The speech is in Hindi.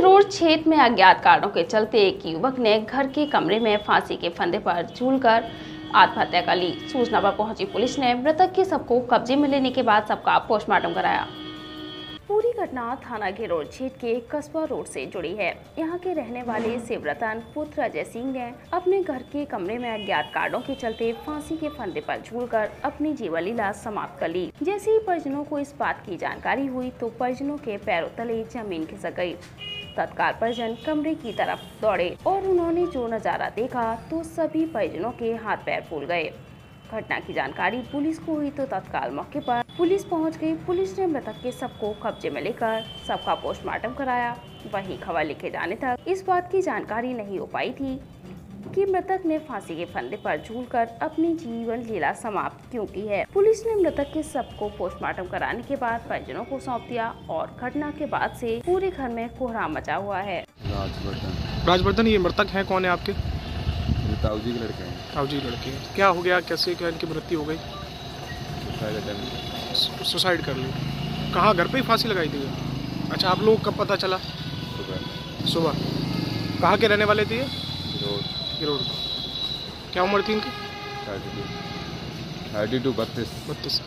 रोड क्षेत्र में अज्ञात कारणों के चलते एक युवक ने घर के कमरे में फांसी के फंदे पर झूलकर आत्महत्या कर ली। सूचना पर पहुँची पुलिस ने मृतक के शव को कब्जे में लेने के बाद सबका पोस्टमार्टम कराया। पूरी घटना थाना के रोड क्षेत्र के कस्बा रोड से जुड़ी है। यहाँ के रहने वाले शिवरतन पुत्र अजय सिंह ने अपने घर के कमरे में अज्ञात कारणों के चलते फांसी के फंदे पर झूलकर अपनी जीवन लीला समाप्त कर ली। जैसे ही परिजनों को इस बात की जानकारी हुई तो परिजनों के पैरों तले ज़मीन खिसक गई। तत्काल परिजन कमरे की तरफ़ दौड़े और उन्होंने जो नज़ारा देखा तो सभी परिजनों के हाथ पैर फूल गए। घटना की जानकारी पुलिस को हुई तो तत्काल मौके पर पुलिस पहुँच गई। पुलिस ने मृतक के सबको कब्जे में लेकर सबका पोस्टमार्टम कराया। वहीं खबर लिखे जाने तक इस बात की जानकारी नहीं हो पाई थी कि मृतक ने फांसी के फंदे पर झूलकर अपनी जीवन लीला समाप्त क्यों की है? पुलिस ने मृतक के शव को पोस्टमार्टम कराने के बाद परिजनों को सौंप दिया और घटना के बाद से पूरे घर में कोहराम मचा हुआ है। राजवर्धन। राजवर्धन ये मृतक हैं कौन है आपके? ये ताऊ जी के लड़के हैं। ताऊ जी लड़के। क्या हो गया? कैसे क्या इनकी मृत्यु हो गई? सुसाइड सुसाइड कर ली। कहाँ? घर पे ही फांसी लगाई थी? अच्छा आप लोग कब पता चला? सुबह। सुबह। कहाँ के रहने वाले थे ये रोड क्या उम्र थी इनकी? Thirty two. थर्टी टू बत्तीस। बत्तीस।